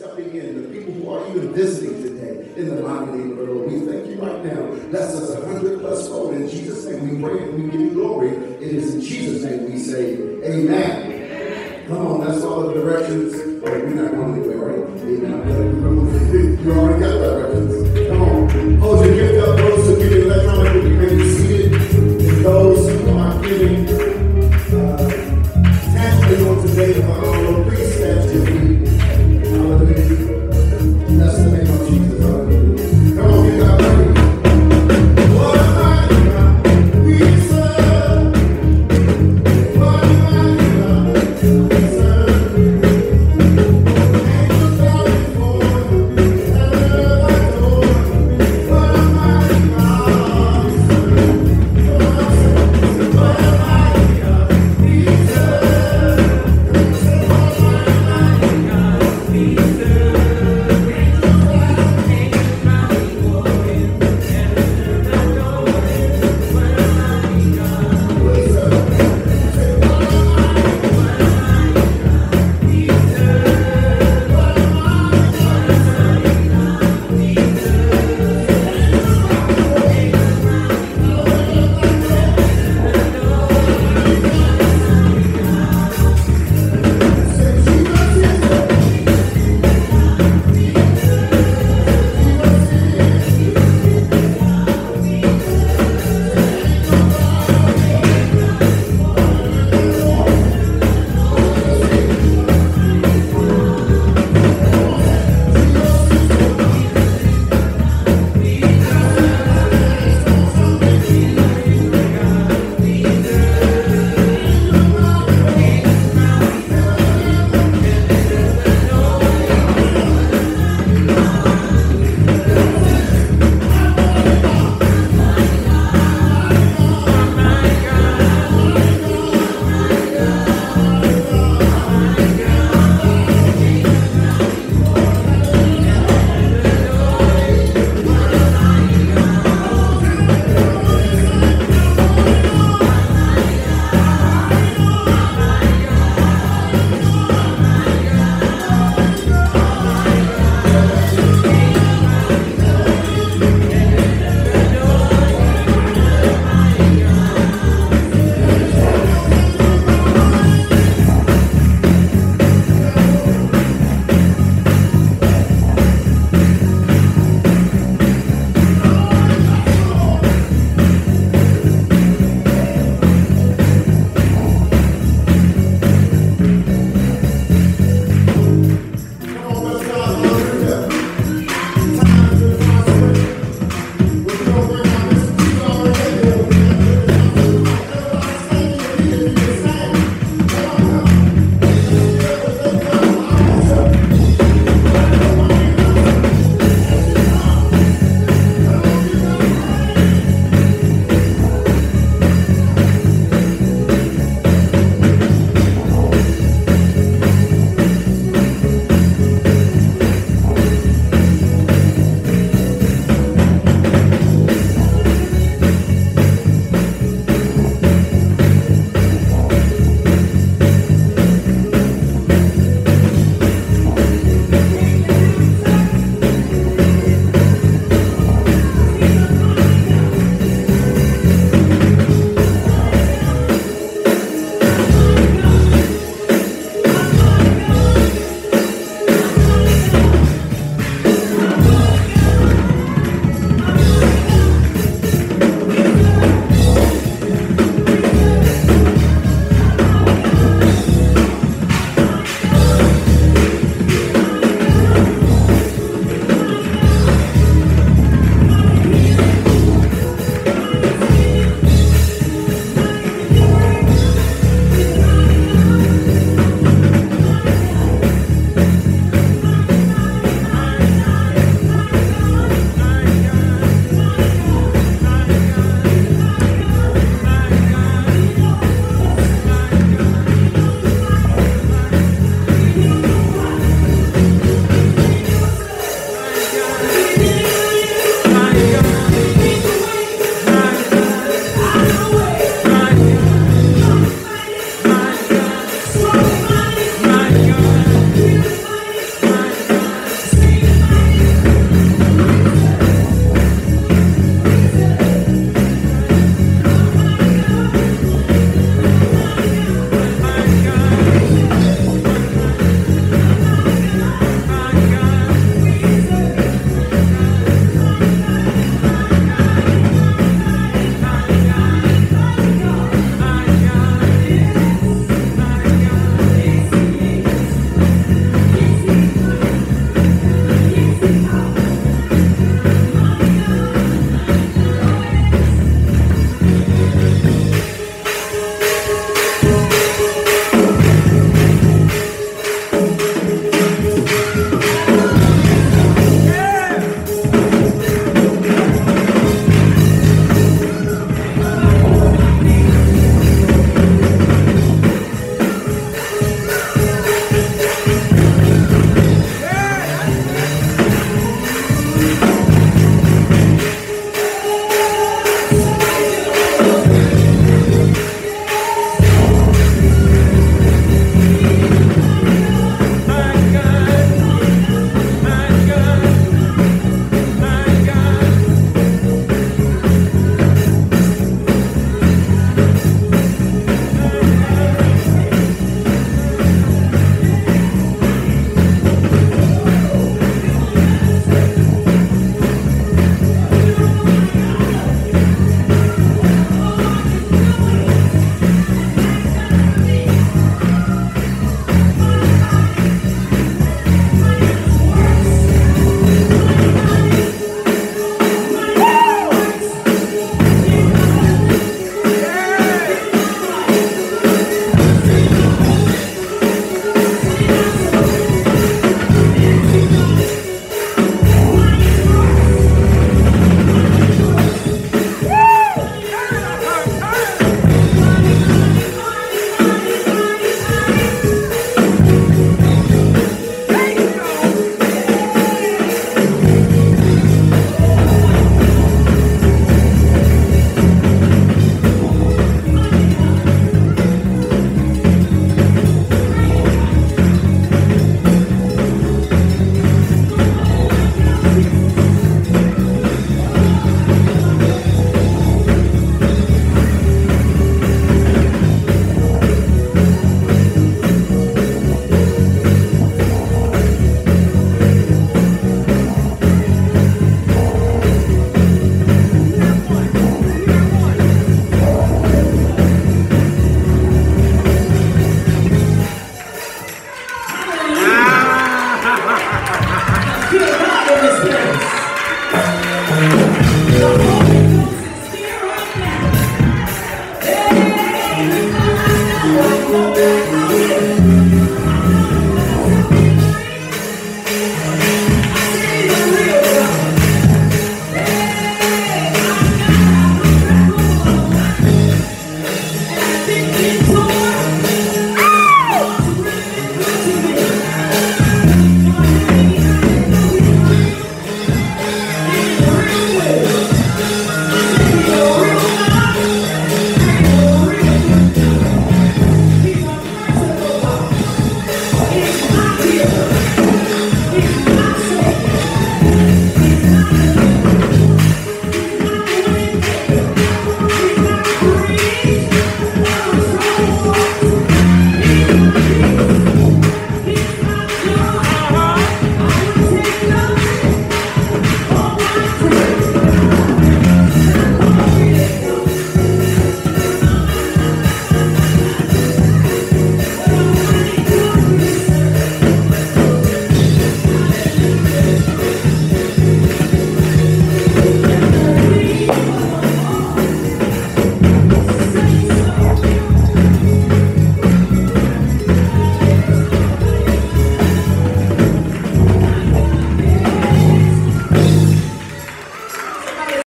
stepping in, the people who are even visiting today in the mighty name of the Lord. We thank you right now. Bless us a hundred plus fold. In Jesus' name we pray and we give you glory. It is in Jesus' name we say, Amen. Amen. Come on, that's all the directions. Oh, we're not going anywhere, right? Amen. You already got the directions.